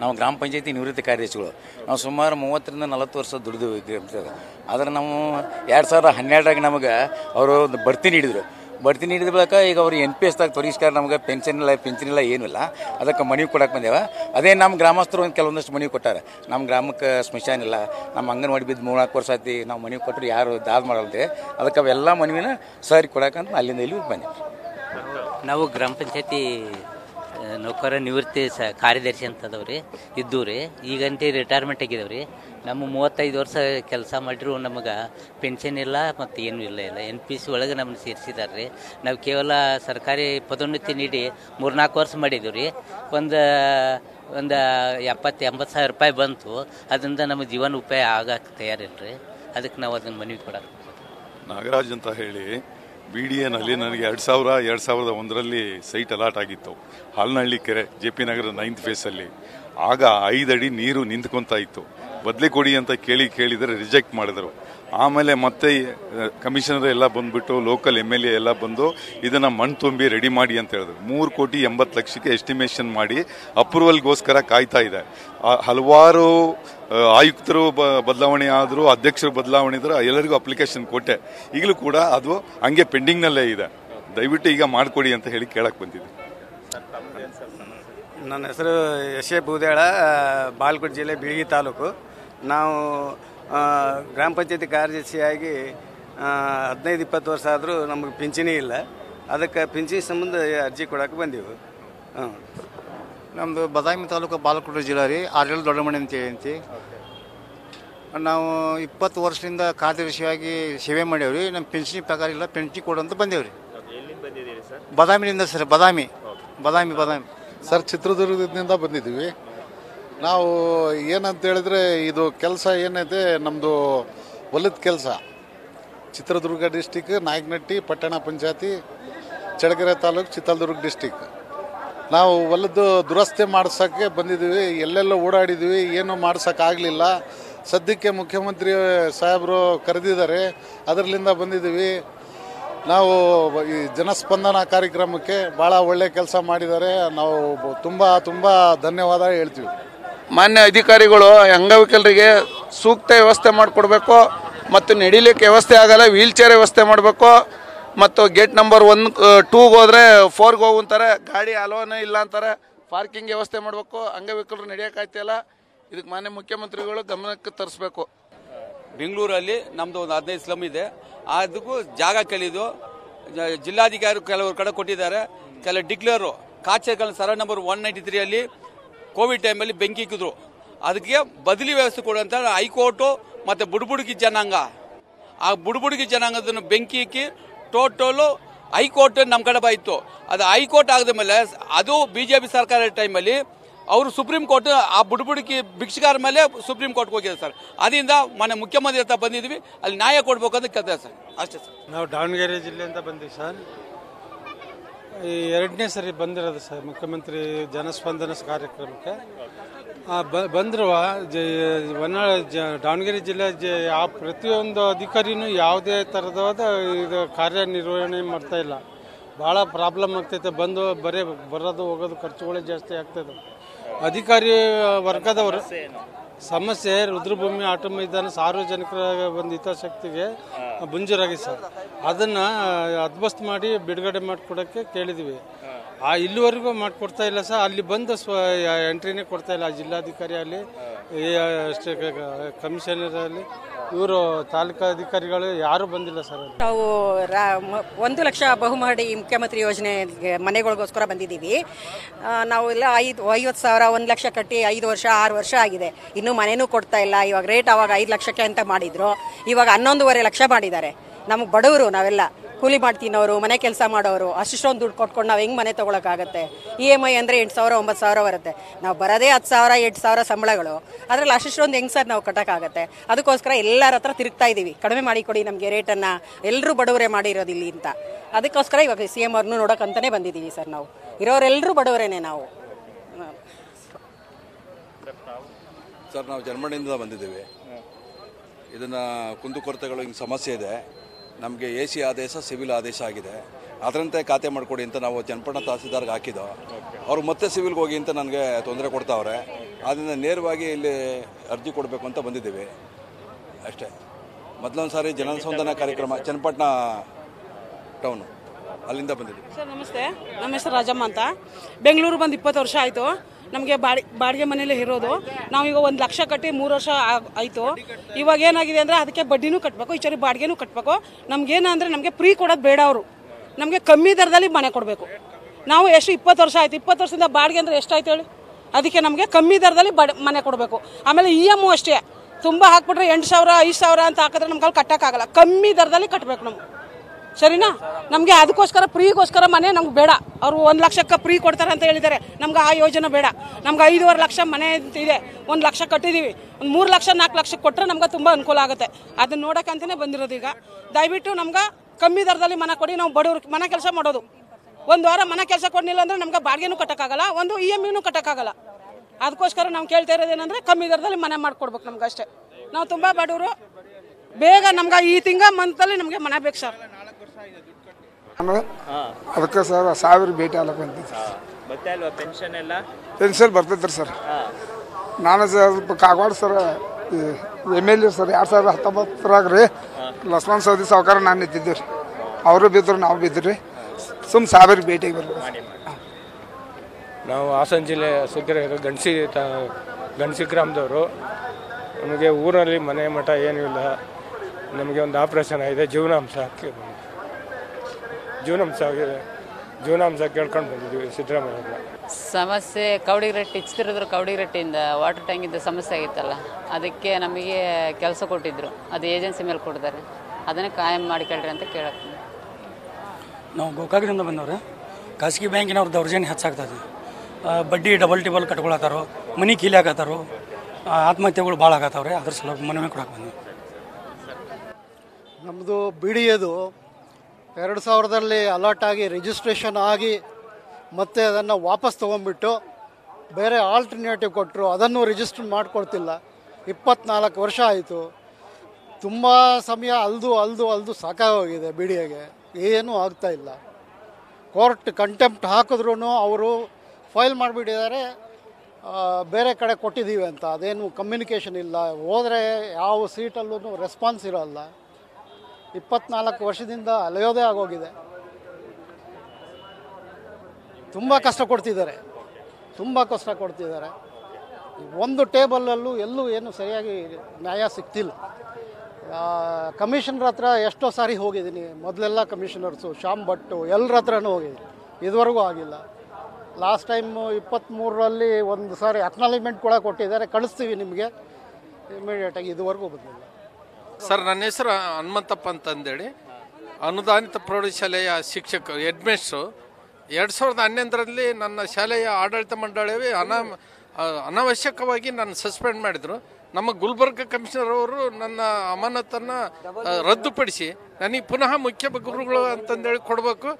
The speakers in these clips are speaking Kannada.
ನಾವು ಗ್ರಾಮ ಪಂಚಾಯತಿ ನಿವೃತ್ತಿ ಕಾರ್ಯದರ್ಶಿಗಳು. ನಾವು ಸುಮಾರು ಮೂವತ್ತರಿಂದ ನಲವತ್ತು ವರ್ಷ ದುಡಿದು ಆದರೆ ನಾವು ಎರಡು ಸಾವಿರದ ಹನ್ನೆರಡರಾಗ ನಮಗೆ ಅವರು ಒಂದು ಬಡ್ತಿ ನೀಡಿದರು. ಬಡ್ತಿ ನೀಡಿದ ಬಳಿಕ ಈಗ ಅವರು ಎನ್ ಪಿ ಎಸ್ದಾಗ ಪರಿಷ್ಕಾರ ನಮಗೆ ಪೆನ್ಷನ್ ಇಲ್ಲ ಪೆನ್ಷನ್ ಇಲ್ಲ, ಏನೂ ಇಲ್ಲ. ಅದಕ್ಕೆ ಮನವಿ ಕೊಡಕ್ಕೆ ಬಂದೇವೆ. ಅದೇ ನಮ್ಮ ಗ್ರಾಮಸ್ಥರು ಒಂದು ಕೆಲವೊಂದಷ್ಟು ಮನವಿ ಕೊಟ್ಟಾರೆ. ನಮ್ಮ ಗ್ರಾಮಕ್ಕೆ ಸ್ಮಶಾನ ಇಲ್ಲ ನಮ್ಮ ಅಂಗನವಾಡಿ ಬಿದ್ದು ಮೂರ್ನಾಲ್ಕು ವರ್ಷ ಆಯ್ತು, ನಾವು ಮನವಿ ಕೊಟ್ಟರು ಯಾರು ದಾದ ಮಾಡಲ್ದೆ ಅದಕ್ಕೆ ಅವೆಲ್ಲ ಮನವಿನ ಸರಿ ಕೊಡಕ್ಕಂತ ಅಲ್ಲಿಂದ ಇಲ್ಲಿ ಬಂದೆ. ನಾವು ಗ್ರಾಮ ಪಂಚಾಯತಿ ನೌಕರ ನಿವೃತ್ತಿ ಸ, ಕಾರ್ಯದರ್ಶಿ ಅಂತ ರೀ ಇದ್ದು ರೀ ಈಗಂತೆ ರಿಟೈರ್ಮೆಂಟ್ ಆಗಿದಾವೆ ರೀ ನಮ್ಮ ಮೂವತ್ತೈದು ವರ್ಷ ಕೆಲಸ ಮಾಡಿದ್ರು, ನಮಗೆ ಪೆನ್ಷನ್ ಇಲ್ಲ ಮತ್ತು ಏನೂ ಇಲ್ಲ ಇಲ್ಲ. ಎನ್ ಪಿ ಸಿ ಒಳಗೆ ನಮ್ಮನ್ನು ಸೇರಿಸಿದ್ದಾರೆ ರೀ ನಾವು ಕೇವಲ ಸರ್ಕಾರಿ ಪದೋನ್ನತಿ ನೀಡಿ ಮೂರ್ನಾಲ್ಕು ವರ್ಷ ಮಾಡಿದ್ದೀವಿ ರೀ ಒಂದು ಒಂದು ಎಪ್ಪತ್ತು, ಎಂಬತ್ತು ಸಾವಿರ ರೂಪಾಯಿ ಬಂತು. ಅದರಿಂದ ನಮ್ಮ ಜೀವನ ಉಪಾಯ ಆಗಕ್ಕೆ ತಯಾರಿಲ್ಲ ರೀ ಅದಕ್ಕೆ ನಾವು ಅದನ್ನು ಮನವಿ ಕೊಡೋದು ನಾಗರಾಜ್ ಅಂತ ಹೇಳಿ ಬಿ ಡಿ ಎನಲ್ಲಿ ನನಗೆ ಎರಡು ಸಾವಿರ, ಎರಡು ಸಾವಿರದ ಒಂದರಲ್ಲಿ ಸೈಟ್ ಅಲಾಟ್ ಆಗಿತ್ತು. ಹಾಲ್ನಹಳ್ಳಿ ಕೆರೆ, ಜೆ ಪಿ ನಗರ ನೈನ್ತ್ ಫೇಸಲ್ಲಿ ಆಗ ಐದಡಿ ನೀರು ನಿಂತ್ಕೊಂತ ಇತ್ತು. ಬದಲಿ ಕೊಡಿ ಅಂತ ಕೇಳಿ ಕೇಳಿದರೆ ರಿಜೆಕ್ಟ್ ಮಾಡಿದರು. ಆಮೇಲೆ ಮತ್ತೆ ಕಮಿಷನರ್ ಎಲ್ಲ ಬಂದ್ಬಿಟ್ಟು ಲೋಕಲ್ ಎಂ ಎಲ್ ಎ ಎಲ್ಲ ಬಂದು ಇದನ್ನ ಮಣ್ಣು ತುಂಬಿ ರೆಡಿ ಮಾಡಿ ಅಂತ ಹೇಳಿದ್ರು. ಮೂರು ಕೋಟಿ ಎಂಬತ್ತು ಲಕ್ಷಕ್ಕೆ ಎಸ್ಟಿಮೇಷನ್ ಮಾಡಿ ಅಪ್ರೂವಲ್ಗೋಸ್ಕರ ಕಾಯ್ತಾ ಇದೆ. ಹಲವಾರು ಆಯುಕ್ತರು ಬದಲಾವಣೆ ಆದರೂ, ಅಧ್ಯಕ್ಷರು ಬದಲಾವಣೆ ಇದ್ರೆ, ಎಲ್ಲರಿಗೂ ಅಪ್ಲಿಕೇಶನ್ ಕೊಟ್ಟೆ. ಈಗಲೂ ಕೂಡ ಅದು ಹಂಗೆ ಪೆಂಡಿಂಗ್ನಲ್ಲೇ ಇದೆ. ದಯವಿಟ್ಟು ಈಗ ಮಾಡಿಕೊಡಿ ಅಂತ ಹೇಳಿ ಕೇಳಕ್ಕೆ ಬಂದಿದ್ದೆ. ನನ್ನ ಹೆಸರು ಯಶೇ ಬೂದೇಳ ಬಾಲ್ಕೋಟ್ ಜಿಲ್ಲೆ ಬೀಗಿ ತಾಲೂಕು. ನಾವು ಗ್ರಾಮ ಪಂಚಾಯತಿ ಕಾರ್ಯದರ್ಶಿಯಾಗಿ ಹದಿನೈದು ಇಪ್ಪತ್ತು ವರ್ಷ ಆದರೂ ನಮಗೆ ಪಿಂಚಣಿ ಇಲ್ಲ. ಅದಕ್ಕೆ ಪಿಂಚಣಿ ಸಂಬಂಧ ಅರ್ಜಿ ಕೊಡೋಕೆ ಬಂದೀವಿ. ಹಾಂ ನಮ್ಮದು ಬದಾಮಿ ತಾಲೂಕು ಬಾಲಕೋಟೆ ಜಿಲ್ಲೆ ರೀ ಆರ್ಯಲ್ ದೊಡ್ಡಮಣಿ ಅಂತ ಹೇಳಿ ನಾವು ಇಪ್ಪತ್ತು ವರ್ಷದಿಂದ ಕಾರ್ಯದರ್ಶಿಯಾಗಿ ಸೇವೆ ಮಾಡೇವ್ರಿ ನಮ್ಮ ಪಿಂಚಣಿ ಪ್ರಕಾರ ಇಲ್ಲ ಪಿಂಚಣಿ ಕೊಡು ಅಂತ ಬಂದೇವ್ರಿ ಬದಾಮಿನಿಂದ ಸರ್ ಬದಾಮಿ. ಬದಾಮಿ ಬದಾಮಿ. ಸರ್ ಚಿತ್ರದುರ್ಗದಿಂದ ಬಂದಿದ್ದೀವಿ. ನಾವು ಏನಂತ ಹೇಳಿದ್ರೆ ಇದು ಕೆಲಸ ಏನೈತೆ ನಮ್ಮದು ಹೊಲದ ಕೆಲಸ. ಚಿತ್ರದುರ್ಗ ಡಿಸ್ಟಿಕ್ ನಾಯಕನಟ್ಟಿ ಪಟ್ಟಣ ಪಂಚಾಯತಿ, ಚಳ್ಳಕೆರೆ ತಾಲೂಕು, ಚಿತ್ರದುರ್ಗ ಡಿಸ್ಟಿಕ್ ನಾವು ಹೊಲದ್ದು ದುರಸ್ತಿ ಮಾಡ್ಸೋಕ್ಕೆ ಬಂದಿದ್ದೀವಿ, ಎಲ್ಲೆಲ್ಲೋ ಓಡಾಡಿದ್ದೀವಿ, ಏನೂ ಮಾಡ್ಸೋಕ್ಕಾಗಲಿಲ್ಲ ಸದ್ಯಕ್ಕೆ ಮುಖ್ಯಮಂತ್ರಿ ಸಾಹೇಬರು ಕರೆದಿದ್ದಾರೆ, ಅದರಲ್ಲಿಂದ ಬಂದಿದ್ದೀವಿ. ನಾವು ಈ ಜನಸ್ಪಂದನ ಕಾರ್ಯಕ್ರಮಕ್ಕೆ ಭಾಳ ಒಳ್ಳೆ ಕೆಲಸ ಮಾಡಿದ್ದಾರೆ. ನಾವು ತುಂಬ ತುಂಬ ಧನ್ಯವಾದ ಹೇಳ್ತೀವಿ. ಮಾನ್ಯ ಅಧಿಕಾರಿಗಳು, ಅಂಗವಿಕಲರಿಗೆ ಸೂಕ್ತ ವ್ಯವಸ್ಥೆ ಮಾಡಿಕೊಡ್ಬೇಕು ಮತ್ತು ನಡಿಲಿಕ್ಕೆ ವ್ಯವಸ್ಥೆ ಆಗಲ್ಲ ವೀಲ್ ಚೇರ್ ವ್ಯವಸ್ಥೆ ಮಾಡಬೇಕು. ಮತ್ತು ಗೇಟ್ ನಂಬರ್ ಒನ್ ಟೂಗೆ ಹೋದರೆ ಫೋರ್ಗೆ ಹೋಗುವಂತಾರೆ, ಗಾಡಿ ಅಲೋನೇ ಇಲ್ಲ ಅಂತಾರೆ, ಪಾರ್ಕಿಂಗ್ ವ್ಯವಸ್ಥೆ ಮಾಡಬೇಕು, ಅಂಗವಿಕಲರು ನಡೆಯೋಕ್ಕಾಯ್ತಿಲ್ಲ ಇದಕ್ಕೆ ಮಾನ್ಯ ಮುಖ್ಯಮಂತ್ರಿಗಳು ಗಮನಕ್ಕೆ ತರಿಸ್ಬೇಕು. ಬೆಂಗಳೂರಲ್ಲಿ ನಮ್ಮದು ಒಂದು ಹದಿನೈದು ಸ್ಲಮ್ ಇದೆ. ಅದಕ್ಕೂ ಜಾಗ ಕೇಳಿದ್ದು ಜಿಲ್ಲಾಧಿಕಾರಿ ಕೆಲವರು ಕಡೆ ಕೊಟ್ಟಿದ್ದಾರೆ. ಕೆಲ ಡಿಕ್ಲೇರು ಕಾಚೆಗಳ ಸರ ನಂಬರ್ ಒನ್ ನೈಂಟಿ ತ್ರೀಯಲ್ಲಿ ಕೋವಿಡ್ ಟೈಮಲ್ಲಿ ಬೆಂಕಿ ಇಕ್ಕಿದ್ರು. ಅದಕ್ಕೆ ಬದಲಿ ವ್ಯವಸ್ಥೆ ಕೊಡುವಂತ ಹೈಕೋರ್ಟು ಮತ್ತು ಬುಡುಬುಡುಗಿ ಜನಾಂಗ. ಆ ಬುಡುಬುಡುಗಿ ಜನಾಂಗದನ್ನು ಬೆಂಕಿ ಇಕ್ಕಿ ಟೋಟಲು ಹೈಕೋರ್ಟ್ ನಮ್ಮ ಕಡೆ ಬಾಯಿತ್ತು ಅದು ಹೈಕೋರ್ಟ್ ಆಗದ ಮೇಲೆ ಅದು ಬಿ ಜೆ ಪಿ ಸರ್ಕಾರ ಟೈಮಲ್ಲಿ ಅವರು ಸುಪ್ರೀಂ ಕೋರ್ಟ್, ಆ ಬುಡುಬುಡುಕಿ ಭಿಕ್ಷಗಾರ ಮೇಲೆ ಸುಪ್ರೀಂ ಕೋರ್ಟ್ಗೆ ಹೋಗಿದೆ ಸರ್. ಅದರಿಂದ ಮೊನ್ನೆ ಮುಖ್ಯಮಂತ್ರಿ ಹತ್ರ ಬಂದಿದ್ವಿ, ಅಲ್ಲಿ ನ್ಯಾಯ ಕೊಡ್ಬೇಕು ಅಂತ ಕೇಳ್ತಾರೆ ಸರ್. ಅಷ್ಟೇ ಸರ್. ನಾವು ದಾವಣಗೆರೆ ಜಿಲ್ಲೆಯಿಂದ ಬಂದಿವಿ ಸರ್. ಈ ಎರಡನೇ ಸರಿ ಬಂದಿರೋದು ಸರ್ ಮುಖ್ಯಮಂತ್ರಿ ಜನಸ್ಪಂದನ ಕಾರ್ಯಕ್ರಮಕ್ಕೆ. ಆ, ಬಂದಿರುವ ಜ ಹೊನ್ನಾಳ ಜ ದಾವಣಗೆರೆ ಜಿಲ್ಲೆ ಜ ಯಾವ ಪ್ರತಿಯೊಂದು ಅಧಿಕಾರಿನೂ ಯಾವುದೇ ಥರದಾದ ಇದು ಕಾರ್ಯನಿರ್ವಹಣೆ ಮಾಡ್ತಾ ಇಲ್ಲ. ಭಾಳ ಪ್ರಾಬ್ಲಮ್ ಆಗ್ತೈತೆ ಬಂದು ಬರೇ ಬರೋದು ಹೋಗೋದು ಖರ್ಚುಗಳೇ ಜಾಸ್ತಿ ಆಗ್ತದೆ ಅಧಿಕಾರಿ ವರ್ಗದವರು ಸಮಸ್ಯೆ ರುದ್ರಭೂಮಿ ಆಟೋ ಮೈದಾನ ಸಾರ್ವಜನಿಕರ ಒಂದು ಹಿತಾಸಕ್ತಿಗೆ ಮುಂಜೂರಾಗಿ ಸರ್. ಅದನ್ನ ಅದ್ಬಸ್ತ್ ಮಾಡಿ ಬಿಡುಗಡೆ ಮಾಡಿಕೊಡೋಕ್ಕೆ ಕೇಳಿದ್ವಿ. ಆ, ಇಲ್ಲಿವರೆಗೂ ಮಾಡಿಕೊಡ್ತಾ ಇಲ್ಲ ಸರ್. ಅಲ್ಲಿ ಬಂದು ಸ್ವ ಎಂಟ್ರಿನೇ ಕೊಡ್ತಾ ಇಲ್ಲ. ಜಿಲ್ಲಾಧಿಕಾರಿ ಅಲ್ಲಿ ಕಮಿಷನರ್ ಅಲ್ಲಿ ಇವರು ತಾಲೂಕಾ ಅಧಿಕಾರಿಗಳು ಯಾರೂ ಬಂದಿಲ್ಲ ಸರ್. ನಾವು ಒಂದು ಲಕ್ಷ ಬಹುಮಹಡಿ ಮುಖ್ಯಮಂತ್ರಿ ಯೋಜನೆ ಮನೆಗಳಿಗೋಸ್ಕರ ಬಂದಿದ್ದೀವಿ. ನಾವು ಎಲ್ಲ ಐದು, ಐವತ್ತು ಸಾವಿರ, ಒಂದು ಲಕ್ಷ ಕಟ್ಟಿ ಐದು ವರ್ಷ, ಆರು ವರ್ಷ ಆಗಿದೆ. ಇನ್ನೂ ಮನೆಯೂ ಕೊಡ್ತಾ ಇಲ್ಲ. ಇವಾಗ ರೇಟ್ ಅವಾಗ ಐದು ಲಕ್ಷಕ್ಕೆ ಅಂತ ಮಾಡಿದ್ರು. ಇವಾಗ ಹನ್ನೊಂದುವರೆ ಲಕ್ಷ ಮಾಡಿದ್ದಾರೆ. ನಮಗೆ ಬಡವರು ನಾವೆಲ್ಲ. ಕೂಲಿ ಮಾಡ್ತೀನವರು, ಮನೆ ಕೆಲಸ ಮಾಡೋರು ಅಷ್ಟಿಷ್ಟೊಂದು ದುಡ್ಡು ಕೊಟ್ಕೊಂಡು ನಾವು ಹೆಂಗೆ ಮನೆ ತೊಗೊಳಕ್ಕಾಗತ್ತೆ? ಇ ಎಂ ಐ ಅಂದರೆ ಎಂಟು ಸಾವಿರ, ಒಂಬತ್ತು ಸಾವಿರ ಬರುತ್ತೆ. ನಾವು ಬರೋದೇ ಹತ್ತು ಸಾವಿರ, ಎಂಟು ಸಾವಿರ ಸಂಬಳಗಳು. ಅದರಲ್ಲಿ ಅಷ್ಟಿಷ್ಟೊಂದು ಹೆಂಗೆ ಸರ್ ನಾವು ಕಟ್ಟೋಕ್ಕಾಗತ್ತೆ? ಅದಕ್ಕೋಸ್ಕರ ಎಲ್ಲರ ಹತ್ರ ತಿರುಗ್ತಾ ಇದ್ದೀವಿ ಕಡಿಮೆ ಮಾಡಿ ಕೊಡಿ ನಮಗೆ ರೇಟನ್ನು. ಎಲ್ಲರೂ ಬಡವರೇ ಮಾಡಿರೋದು ಇಲ್ಲಿ ಅಂತ. ಅದಕ್ಕೋಸ್ಕರ ಇವಾಗ ಸಿ ಎಂ ಅವ್ರನ್ನೂ ನೋಡೋಕ್ಕಂತಲೇ ಬಂದಿದ್ದೀವಿ ಸರ್ ನಾವು. ಇರೋರೆಲ್ಲರೂ ಬಡವರೇನೆ ನಾವು. ಸರ್, ನಾವು ಜರ್ಮನಿಯಿಂದ ಬಂದಿದ್ದೀವಿ. ಇದನ್ನು ಕುಂದುಕೊರತೆಗಳು ಹಿಂಗೆ ಸಮಸ್ಯೆ ಇದೆ. ನಮಗೆ ಎ ಸಿ ಆದೇಶ ಸಿವಿಲ್ ಆದೇಶ ಆಗಿದೆ. ಅದರಂತೆ ಖಾತೆ ಮಾಡಿಕೊಡಿ ಅಂತ ನಾವು ಚನ್ನಪಟ್ಟಣ ತಹಸೀಲ್ದಾರ್ಗೆ ಹಾಕಿದ್ದು. ಅವರು ಮತ್ತೆ ಸಿವಿಲ್ಗೆ ಹೋಗಿ ಅಂತ ನನಗೆ ತೊಂದರೆ ಕೊಡ್ತಾವ್ರೆ. ಆದ್ದರಿಂದ ನೇರವಾಗಿ ಇಲ್ಲಿ ಅರ್ಜಿ ಕೊಡಬೇಕು ಅಂತ ಬಂದಿದ್ದೀವಿ. ಅಷ್ಟೇ. ಮೊದಲೊಂದು ಸಾರಿ ಜನಸಂಧಾನ ಕಾರ್ಯಕ್ರಮ ಚನ್ನಪಟ್ಟಣ ಟೌನು. ಅಲ್ಲಿಂದ ಬಂದಿದ್ದೀವಿ. ಸರ್, ನಮಸ್ತೆ. ನಮ್ಮ ಹೆಸರು ರಾಜಮ್ಮ ಅಂತ. ಬೆಂಗಳೂರು ಬಂದು ಇಪ್ಪತ್ತು ವರ್ಷ ಆಯಿತು. ನಮಗೆ ಬಾಡಿ, ಬಾಡಿಗೆ ಮನೇಲಿ ಇರೋದು. ನಾವೀಗ ಒಂದು ಲಕ್ಷ ಕಟ್ಟಿ ಮೂರು ವರ್ಷ ಆಯಿತು. ಇವಾಗ ಏನಾಗಿದೆ ಅಂದರೆ ಅದಕ್ಕೆ ಬಡ್ಡಿನೂ ಕಟ್ಟಬೇಕು ಈಚರಿ ಬಾಡಿಗೆನೂ ಕಟ್ಟಬೇಕು ನಮ್ಗೇನಂದರೆ ನಮಗೆ ಫ್ರೀ ಕೊಡೋದು ಬೇಡ ಅವರು. ನಮಗೆ ಕಮ್ಮಿ ದರದಲ್ಲಿ ಮನೆ ಕೊಡಬೇಕು. ನಾವು ಎಷ್ಟು ಇಪ್ಪತ್ತು ವರ್ಷ ಆಯಿತು. ಇಪ್ಪತ್ತು ವರ್ಷದಿಂದ ಬಾಡಿಗೆ ಅಂದರೆ ಎಷ್ಟಾಯ್ತು ಹೇಳಿ? ಅದಕ್ಕೆ ನಮಗೆ ಕಮ್ಮಿ ದರದಲ್ಲಿ ಬಡ, ಮನೆ ಕೊಡಬೇಕು. ಆಮೇಲೆ ಇ ಎಂ ಅಷ್ಟೇ. ತುಂಬ ಹಾಕ್ಬಿಟ್ರೆ ಎಂಟು ಸಾವಿರ, ಐದು ಸಾವಿರ ಅಂತ ಹಾಕಿದ್ರೆ ನಮ್ಗೆ ಅಲ್ಲಿ ಕಟ್ಟೋಕ್ಕಾಗಲ್ಲ. ಕಮ್ಮಿ ದರದಲ್ಲಿ ಕಟ್ಟಬೇಕು ನಾವು ಸರಿನಾ? ನಮಗೆ ಅದಕ್ಕೋಸ್ಕರ ಫ್ರೀಗೋಸ್ಕರ ಮನೆ ನಮ್ಗೆ ಬೇಡ. ಅವರು ಒಂದು ಲಕ್ಷಕ್ಕೆ ಫ್ರೀ ಕೊಡ್ತಾರೆ ಅಂತ ಹೇಳಿದ್ದಾರೆ. ನಮ್ಗೆ ಆ ಯೋಜನೆ ಬೇಡ. ನಮ್ಗೆ ಐದೂವರೆ ಲಕ್ಷ ಮನೆ ಅಂತ ಇದೆ. ಒಂದು ಲಕ್ಷ ಕಟ್ಟಿದ್ದೀವಿ ಒಂದು ಮೂರು ಲಕ್ಷ, ನಾಲ್ಕು ಲಕ್ಷಕ್ಕೆ ಕೊಟ್ಟರೆ ನಮ್ಗೆ ತುಂಬ ಅನುಕೂಲ ಆಗುತ್ತೆ. ಅದನ್ನ ನೋಡೋಕ್ಕಂತಲೇ ಬಂದಿರೋದು ಈಗ. ದಯವಿಟ್ಟು ನಮ್ಗೆ ಕಮ್ಮಿ ದರದಲ್ಲಿ ಮನೆ ಕೊಡಿ. ನಾವು ಬಡವ್ರಿಗೆ ಮನೆ ಕೆಲಸ ಮಾಡೋದು. ಒಂದು ವಾರ ಮನೆ ಕೆಲಸ ಕೊಡಲಿಲ್ಲ ಅಂದರೆ ನಮ್ಗೆ ಬಾಡಿಗೆನೂ ಕಟ್ಟೋಕ್ಕಾಗಲ್ಲ. ಒಂದು ಇ ಎಂ ಇನೂ ಕಟ್ಟೋಕ್ಕಾಗಲ್ಲ. ಅದಕ್ಕೋಸ್ಕರ ನಾವು ಕೇಳ್ತಾ ಇರೋದೇನೆಂದರೆ ಕಮ್ಮಿ ದರದಲ್ಲಿ ಮನೆ ಮಾಡಿಕೊಡ್ಬೇಕು ನಮ್ಗೆ ಅಷ್ಟೇ ನಾವು ತುಂಬ ಬಡವರು. ಬೇಗ ನಮ್ಗೆ ಈ ತಿಂಗ ಮಂತಲ್ಲಿ ನಮಗೆ ಮನೆ ಬೇಕು ಸರ್. ಅದಕ್ಕೆ ಸರ್ ಸಾವಿರ ಭೇಟಿ ಆಗಲಕ್ಕ ಅಲ್ವಾ ಪೆನ್ಷನ್ ಎಲ್ಲ? ಪೆನ್ಷನ್ ಬರ್ತೈತ್ರಿ ಸರ್. ನಾನು ಸರ್ ಸ್ವಲ್ಪ Kagwad sir M L A sir ಎರಡು ಸಾವಿರದ ಹತ್ತೊಂಬತ್ತರಾಗ ರೀ ಲಕ್ಷ್ಮಣ್ ಸೌದಿ ಸಾವುಕಾರ ನಾನು ನಿಂತಿದ್ದೆ ರೀ. ಅವರು ಬಿದ್ದರು ನಾವು ಬಿದ್ದರು ಸುಮ್ ಸಾವಿರ ಭೇಟಿಗೆ ಬರ್ಬೇಕು ನಾವು ಹಾಸನ ಜಿಲ್ಲೆ ಸಿಕ್ಕರೆ ಗಣಸಿ ತ ಗಣಸಿ ಗ್ರಾಮದವರು. ನಮಗೆ ಊರಲ್ಲಿ ಮನೆ ಮಠ ಏನೂ ಇಲ್ಲ. ನಮಗೆ ಒಂದು ಆಪ್ರೇಷನ್ ಆಗಿದೆ ಜೀವನಾಂಶ ಕೆ- ಜೀವನಾಂಶ ಆಗಿದೆ ಜೀವನಾಂಶ ಕೇಳ್ಕೊಂಡು ಬಂದಿದ್ದೀವಿ ಸಿದ್ದರಾಮಯ್ಯ ಸಮಸ್ಯೆ ಕವಡಿಗರಟ್ಟಿ ಚಿತ್ರದುರ್ಗ ಕವಡಿಗರಟ್ಟಿಯಿಂದ ವಾಟರ್ ಟ್ಯಾಂಕಿಂದ ಸಮಸ್ಯೆ ಆಗಿತ್ತಲ್ಲ ಅದಕ್ಕೆ ನಮಗೆ ಕೆಲಸ ಕೊಟ್ಟಿದ್ರು ಅದು ಏಜೆನ್ಸಿ ಮೇಲೆ ಕೊಡ್ತಾರೆ. ಅದನ್ನೇ ಕಾಯಂ ಮಾಡಿಕೊಳ್ರಿ ಅಂತ ಕೇಳಕ್ಕೆ ನಾವು ಗೋಕಾಕದಿಂದ ಬಂದವ್ರೆ. ಖಾಸಗಿ ಬ್ಯಾಂಕಿನವ್ರ ದೌರ್ಜನ್ಯ ಹೆಚ್ಚಾಗ್ತದೆ ಬಡ್ಡಿ ಡಬಲ್ ಟಿಬಲ್ ಕಟ್ಕೊಳತ್ತಾರೋ ಮನಿ ಕೀಲಿ ಆಗತ್ತಾರೋ ಆತ್ಮಹತ್ಯೆಗಳು ಭಾಳ ಆಗತ್ತವ್ರೆ. ಅದ್ರ ಸಲುವಾಗಿ ಮನವಿ ಕೊಡಕ್ಕೆ ಬಂದ್ವಿ ನಮ್ಮದು ಬಿಡಿಯೋದು ಡಿ ಎದು ಎರಡು ಸಾವಿರದಲ್ಲಿ ಅಲರ್ಟ್ ಆಗಿ ರಿಜಿಸ್ಟ್ರೇಷನ್ ಆಗಿ ಮತ್ತೆ ಅದನ್ನು ವಾಪಸ್ ತೊಗೊಂಡ್ಬಿಟ್ಟು ಬೇರೆ ಆಲ್ಟರ್ನೇಟಿವ್ ಕೊಟ್ಟರು ಅದನ್ನು ರಿಜಿಸ್ಟರ್ ಮಾಡಿಕೊಡ್ತಿಲ್ಲ. ಇಪ್ಪತ್ನಾಲ್ಕು ವರ್ಷ ಆಯಿತು. ತುಂಬ ಸಮಯ ಅಲ್ದು ಅಲ್ದು ಅಲ್ದು ಸಾಕಾಗೋಗಿದೆ ಬಿ ಡಿ ಎಗೆ ಏನೂ ಆಗ್ತಾ ಇಲ್ಲ. ಕೋರ್ಟ್ ಕಂಟೆಂಪ್ಟ್ ಹಾಕಿದ್ರೂ ಅವರು ಫೈಲ್ ಮಾಡಿಬಿಟ್ಟಿದ್ದಾರೆ. ಬೇರೆ ಕಡೆ ಕೊಟ್ಟಿದ್ದೀವಿ ಅಂತ. ಅದೇನು ಕಮ್ಯುನಿಕೇಷನ್ ಇಲ್ಲ. ಹೋದರೆ ಯಾವ ಸೀಟಲ್ಲೂ ರೆಸ್ಪಾನ್ಸ್ ಇರೋಲ್ಲ. ಇಪ್ಪತ್ನಾಲ್ಕು ವರ್ಷದಿಂದ ಅಲೆಯೋದೇ ಆಗೋಗಿದೆ. ತುಂಬ ಕಷ್ಟ ಕೊಡ್ತಿದ್ದಾರೆ. ತುಂಬ ಕಷ್ಟ ಕೊಡ್ತಿದ್ದಾರೆ. ಒಂದು ಟೇಬಲಲ್ಲೂ ಎಲ್ಲೂ ಏನು ಸರಿಯಾಗಿ ನ್ಯಾಯ ಸಿಗ್ತಿಲ್ಲ. ಕಮಿಷನರ್ ಹತ್ರ ಎಷ್ಟೋ ಸಾರಿ ಹೋಗಿದ್ದೀನಿ. ಮೊದಲೆಲ್ಲ ಕಮಿಷನರ್ಸು, ಶ್ಯಾಮ್ ಭಟ್ಟು ಎಲ್ಲರ ಹತ್ರನೂ ಹೋಗಿದ್ದೀನಿ. ಇದುವರೆಗೂ ಆಗಿಲ್ಲ. ಲಾಸ್ಟ್ ಟೈಮು ಇಪ್ಪತ್ತ್ಮೂರರಲ್ಲಿ ಒಂದು ಸಾರಿ ಅಕ್ನಾಲೇಜ್ಮೆಂಟ್ ಕೂಡ ಕೊಟ್ಟಿದ್ದಾರೆ. ಕಳಿಸ್ತೀವಿ ನಿಮಗೆ. ಇಮಿಡಿಯೇಟಾಗಿ ಇದುವರೆಗೂ ಬಂದಿಲ್ಲ. ಸರ್ ನನ್ನ ಹೆಸರು ಹನುಮಂತಪ್ಪ ಅಂತಂದೇಳಿ. ಅನುದಾನಿತ ಪ್ರೌಢಶಾಲೆಯ ಶಿಕ್ಷಕ ಹೆಡ್ಮೇಸ್ಟ್ರು ಎರಡು ಸಾವಿರದ ಹನ್ನೊಂದರಲ್ಲಿ ನನ್ನ ಶಾಲೆಯ ಆಡಳಿತ ಮಂಡಳಿ ಅನ ಅನವಶ್ಯಕವಾಗಿ ನನ್ನ ಸಸ್ಪೆಂಡ್ ಮಾಡಿದರು. ನಮ್ಮ ಗುಲ್ಬರ್ಗ ಕಮಿಷನರ್ ಅವರು ನನ್ನ ಅಮಾನತನ್ನು ರದ್ದುಪಡಿಸಿ ನನಗೆ ಪುನಃ ಮುಖ್ಯ ಗುರುಗಳು ಅಂತಂದೇಳಿ ಕೊಡಬೇಕು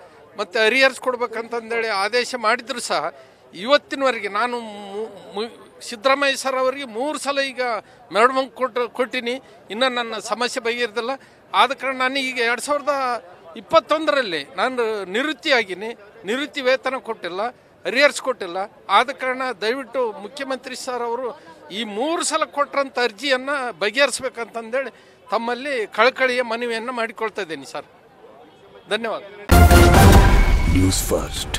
ಮತ್ತು ಅರಿಯರ್ಸ್ ಕೊಡ್ಬೇಕಂತಂದೇಳಿ ಆದೇಶ ಮಾಡಿದ್ರು ಸಹ. ಇವತ್ತಿನವರೆಗೆ ನಾನು ಸಿದ್ದರಾಮಯ್ಯ ಸರ್ ಅವರಿಗೆ ಮೂರು ಸಲ ಈಗ ಮೆರವಣಿಗೆ ಕೊಟ್ಟು, ಕೊಟ್ಟಿನಿ. ಇನ್ನೂ ನನ್ನ ಸಮಸ್ಯೆ ಬಗೆಹರಿದಿಲ್ಲ. ಆದ ಕಾರಣ ನಾನು ಈಗ ಎರಡು ಸಾವಿರದ ಇಪ್ಪತ್ತೊಂದರಲ್ಲಿ ನಾನು ನಿವೃತ್ತಿ ಆಗಿನಿ ನಿವೃತ್ತಿ ವೇತನ ಕೊಟ್ಟಿಲ್ಲ ಅರಿಯರ್ಸ್ ಕೊಟ್ಟಿಲ್ಲ. ಆದ ಕಾರಣ ದಯವಿಟ್ಟು ಮುಖ್ಯಮಂತ್ರಿ ಸರ್ ಅವರು ಈ ಮೂರು ಸಲ ಕೊಟ್ಟರಂಥ ಅರ್ಜಿಯನ್ನು ಬಗೆಹರಿಸ್ಬೇಕಂತಂದೇಳಿ ತಮ್ಮಲ್ಲಿ ಕಳಕಳಿಯ ಮನವಿಯನ್ನು ಮಾಡಿಕೊಳ್ತಾ ಇದ್ದೀನಿ ಸರ್. ಧನ್ಯವಾದ. ಫಸ್ಟ್